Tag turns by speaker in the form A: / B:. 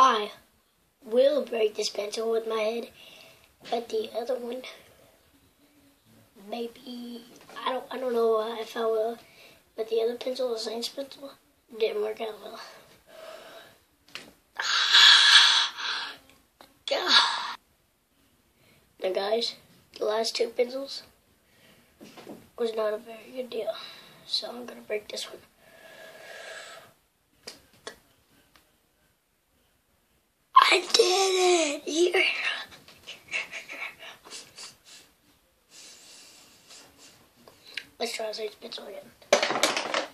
A: I will break this pencil with my head, but the other one, maybe I don't. I don't know if I will. But the other pencil, the science pencil, didn't work out well. Now, guys, the last two pencils was not a very good deal, so I'm gonna break this one. I Yeah. Let's try this pencil again.